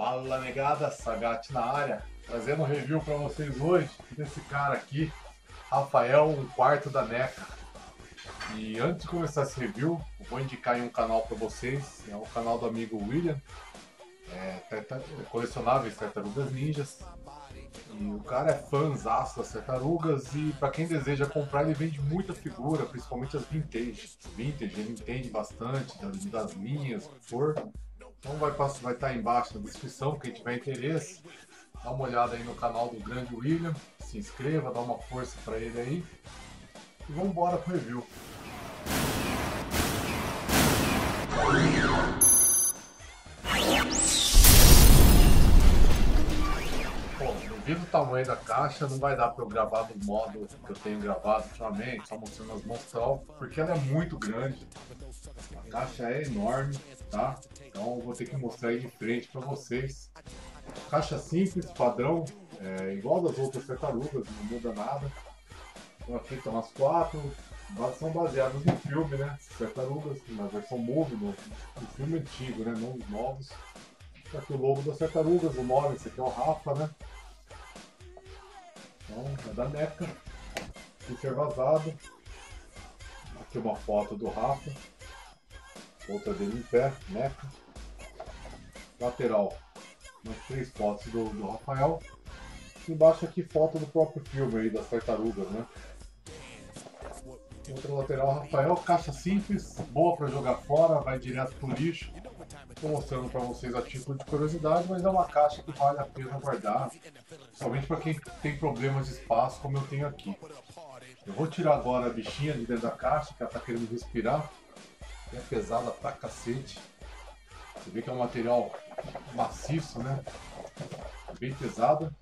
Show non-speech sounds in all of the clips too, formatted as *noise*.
Fala negada, Sagat na área, trazendo um review para vocês hoje desse cara aqui, Rafael, um quarto da NECA. E antes de começar esse review, vou indicar um canal para vocês, é o canal do amigo William, é, colecionáveis Tartarugas Ninjas. E o cara é fãzaço das tartarugas e para quem deseja comprar ele vende muita figura, principalmente as vintage. Vintage ele entende bastante das linhas, o que for. Então vai estar vai tá embaixo na descrição, quem tiver interesse, dá uma olhada aí no canal do grande William, se inscreva, dá uma força para ele aí. E vamos embora pro review. Bom, devido ao tamanho da caixa, não vai dar para eu gravar do modo que eu tenho gravado ultimamente, só mostrando as mãos porque ela é muito grande. A caixa é enorme, tá? Então vou ter que mostrar aí de frente para vocês. Caixa simples, padrão, é, igual das outras tartarugas, não muda nada. Então aqui estão as quatro, são baseadas no filme, né? Tartarugas, na versão movie, no, no filme antigo, né? Não os novos. Aqui o logo das tartarugas, o nome, esse aqui é o Rafa, né? Então, é da NECA. Sticker vazado. Aqui uma foto do Rafa. Outra dele em pé, NECA. Lateral. Umas três fotos do, do Rafael. Embaixo aqui foto do próprio filme aí, das tartarugas, né? Outra lateral, Rafael, caixa simples, boa para jogar fora, vai direto pro lixo. Estou mostrando para vocês a título de curiosidade, mas é uma caixa que vale a pena guardar, somente para quem tem problemas de espaço, como eu tenho aqui. Eu vou tirar agora a bichinha de dentro da caixa, que ela está querendo respirar. É pesada pra cacete. Você vê que é um material maciço, né? Bem pesada.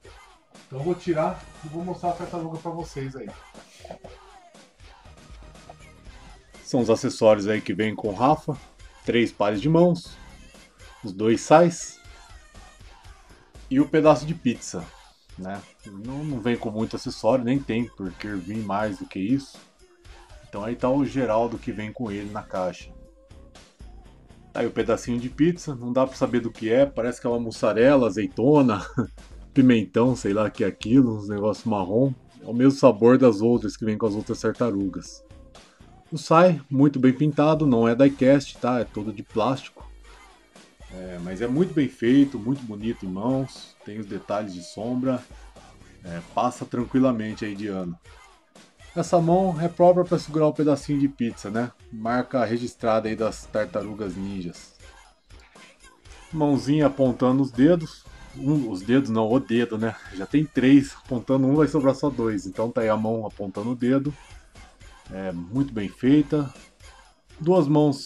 Então eu vou tirar e vou mostrar a tartaruga para vocês aí. São os acessórios aí que vem com o Rafa. Três pares de mãos, os dois sais e o pedaço de pizza, né? Não, não vem com muito acessório, nem tem porque vir mais do que isso. Então aí tá o geral do que vem com ele na caixa. Aí o pedacinho de pizza, não dá para saber do que é, parece que é uma mussarela, azeitona, *laughs* pimentão, sei lá que é aquilo, uns negócios marrom. É o mesmo sabor das outras que vem com as outras tartarugas. O sai, muito bem pintado, não é diecast, tá? É todo de plástico. É, mas é muito bem feito, muito bonito em mãos, tem os detalhes de sombra, é, passa tranquilamente aí de ano. Essa mão é própria para segurar um pedacinho de pizza, né? Marca registrada aí das tartarugas ninjas. Mãozinha apontando os dedos. Um, os dedos não, o dedo, né? Já tem três, apontando um vai sobrar só dois. Então tá aí a mão apontando o dedo é, muito bem feita. Duas mãos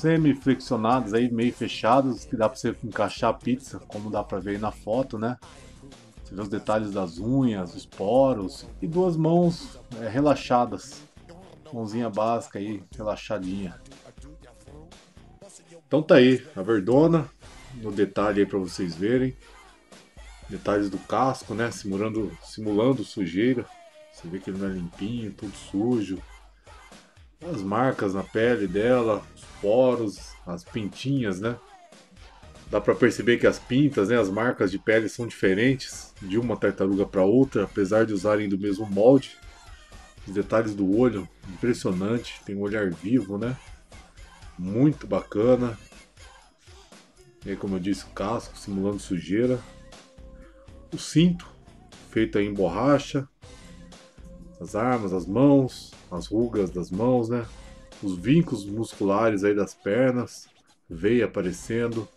semi-flexionadas aí, meio fechadas, que dá para você encaixar a pizza, como dá para ver aí na foto, né? Você vê os detalhes das unhas, os poros. E duas mãos é, relaxadas. Mãozinha básica aí, relaxadinha. Então tá aí, a verdona, no detalhe aí para vocês verem. Detalhes do casco, né? Simulando, simulando sujeira. Você vê que ele não é limpinho, tudo sujo as marcas na pele dela, os poros, as pintinhas, né? Dá para perceber que as pintas, né, as marcas de pele são diferentes de uma tartaruga para outra, apesar de usarem do mesmo molde. Os detalhes do olho, impressionante, tem um olhar vivo, né? Muito bacana. E aí, como eu disse, casco simulando sujeira. O cinto, feito em borracha. As armas, as mãos, as rugas das mãos, né? Os vincos musculares aí das pernas, veia aparecendo.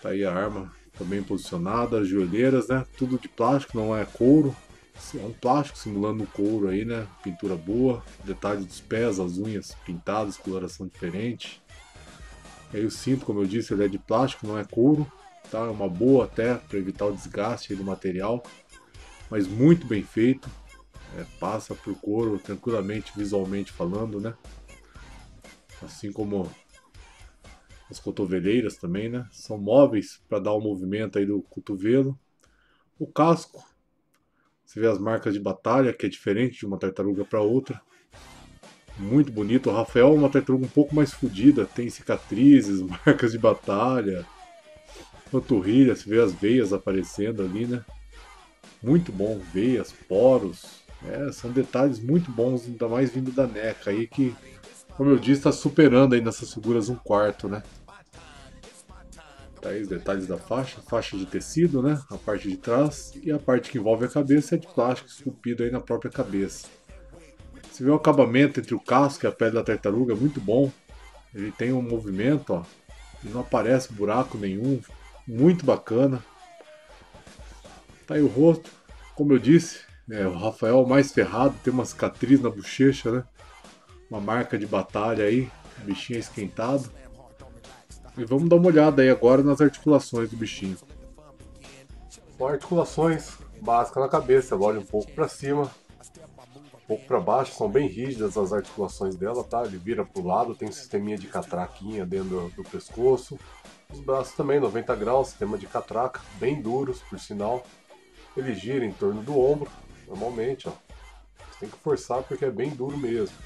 Tá aí a arma também posicionada, as joelheiras, né? Tudo de plástico, não é couro. É um plástico simulando o couro aí, né? Pintura boa, detalhe dos pés, as unhas pintadas, coloração diferente. Aí o cinto, como eu disse, ele é de plástico, não é couro, tá? É uma boa até para evitar o desgaste do material, mas muito bem feito é, passa por couro tranquilamente, visualmente falando, né? Assim como as cotoveleiras também, né? São móveis para dar o um movimento aí do cotovelo. O casco, você vê as marcas de batalha, que é diferente de uma tartaruga para outra. Muito bonito. O Rafael é uma tartaruga um pouco mais fodida, tem cicatrizes, *laughs* marcas de batalha. Panturrilha, você vê as veias aparecendo ali, né? Muito bom, veias, poros. É, são detalhes muito bons, ainda mais vindo da NECA aí, que, como eu disse, está superando aí nessas figuras um quarto, né? Aí os detalhes da faixa, faixa de tecido, né? A parte de trás e a parte que envolve a cabeça é de plástico esculpido aí na própria cabeça. Você vê o acabamento entre o casco e a pele da tartaruga, muito bom. Ele tem um movimento, ó, e não aparece buraco nenhum, muito bacana. Tá aí o rosto, como eu disse, é, o Rafael mais ferrado, tem uma cicatriz na bochecha, né? Uma marca de batalha aí, bichinho esquentado. E vamos dar uma olhada aí agora nas articulações do bichinho. Bom, articulações básicas na cabeça, olha um pouco para cima, um pouco para baixo, são bem rígidas as articulações dela, tá? Ele vira para o lado, tem um sisteminha de catraquinha dentro do, pescoço. Os braços também, 90 graus, sistema de catraca, bem duros, por sinal. Ele gira em torno do ombro, normalmente, ó. Você tem que forçar porque é bem duro mesmo.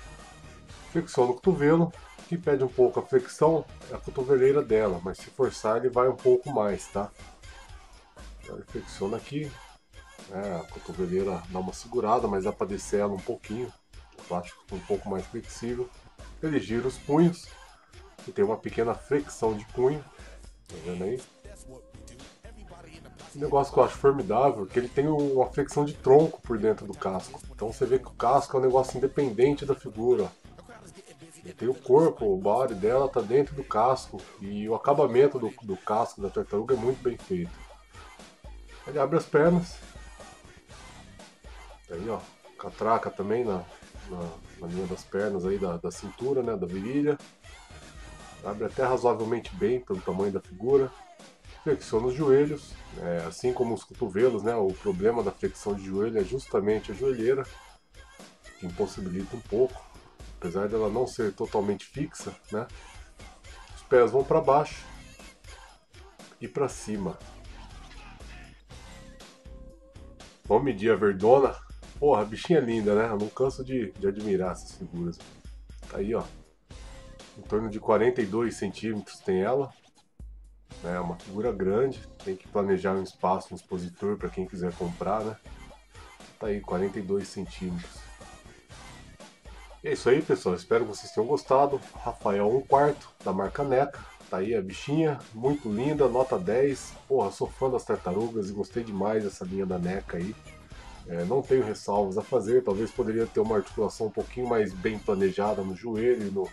Flexiona o cotovelo, que pede um pouco a flexão é a cotoveleira dela, mas se forçar ele vai um pouco mais, tá? Então ele flexiona aqui, é, a cotoveleira dá uma segurada, mas dá para descer ela um pouquinho, o plástico um pouco mais flexível. Ele gira os punhos, e tem uma pequena flexão de punho, tá vendo aí? Um negócio que eu acho formidável é que ele tem uma flexão de tronco por dentro do casco. Então você vê que o casco é um negócio independente da figura. Ele tem o corpo, o body dela tá dentro do casco e o acabamento do, do casco da tartaruga é muito bem feito. Ele abre as pernas. Aí ó, catraca também na, na, na linha das pernas aí da, da cintura, né, da virilha. Abre até razoavelmente bem pelo tamanho da figura flexiona os joelhos, é, assim como os cotovelos, né? O problema da flexão de joelho é justamente a joelheira, que impossibilita um pouco, apesar dela não ser totalmente fixa, né? Os pés vão para baixo e para cima. Vamos medir a verdona. Porra, bichinha linda, né? Eu não canso de, de admirar essas figuras. Tá aí, ó. Em torno de 42 centímetros tem ela? É uma figura grande, tem que planejar um espaço no expositor para quem quiser comprar, né? Tá aí, 42 centímetros. É isso aí, pessoal. Espero que vocês tenham gostado. Rafael 1 quarto, da marca NECA. Tá aí a bichinha, muito linda, nota 10. Porra, sou fã das tartarugas e gostei demais dessa linha da NECA aí. É, não tenho ressalvas a fazer, talvez poderia ter uma articulação um pouquinho mais bem planejada no joelho e no,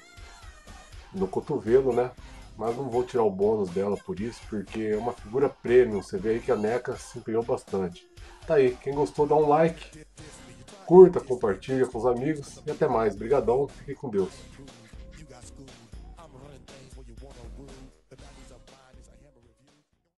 no cotovelo, né? mas não vou tirar o bônus dela por isso, porque é uma figura premium, você vê aí que a NECA se empenhou bastante. Tá aí, quem gostou dá um like, curta, compartilha com os amigos e até mais. Brigadão, fique com Deus.